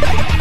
Bye.